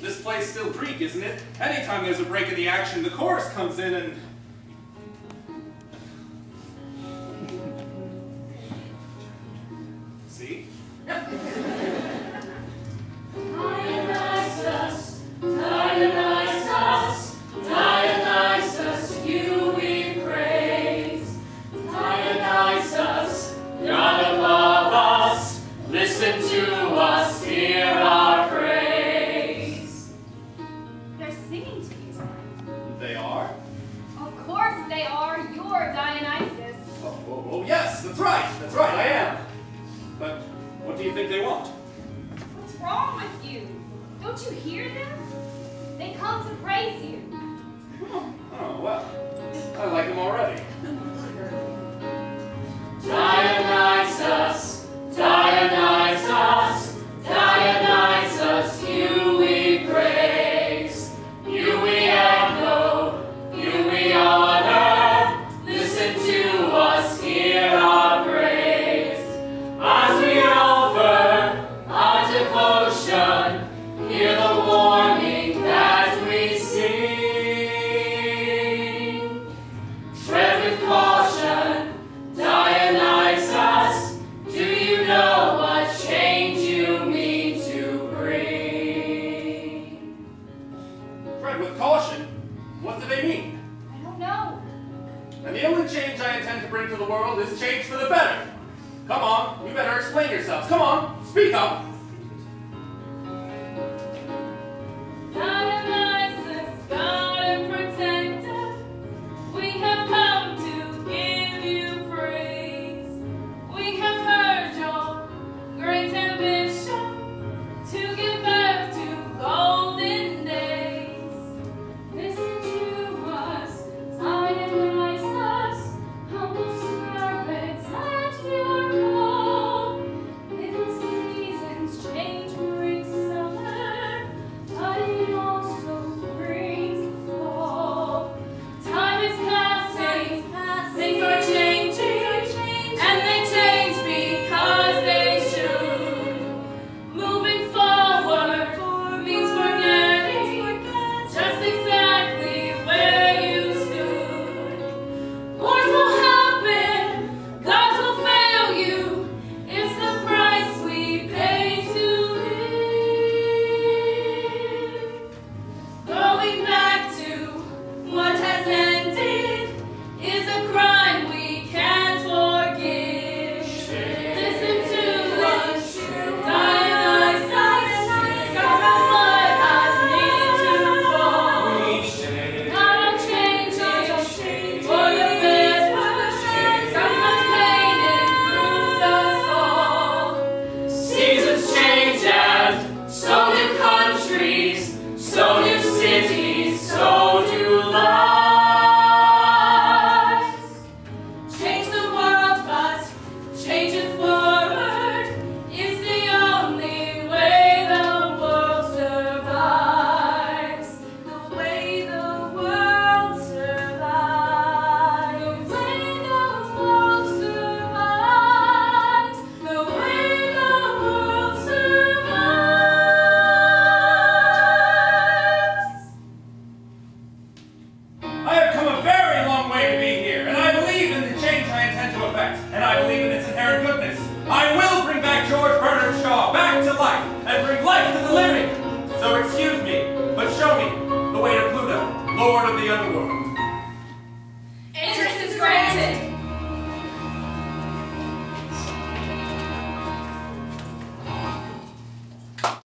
This play's still Greek, isn't it? Anytime there's a break in the action, the chorus comes in and singing to you. They are? Of course they are. You're Dionysus. Oh, oh, oh, yes, that's right. That's right, I am. But what do you think they want? What's wrong with you? Don't you hear them? They come to praise you. And the only change I intend to bring to the world is change for the better. Come on, you better explain yourselves. Come on, speak up.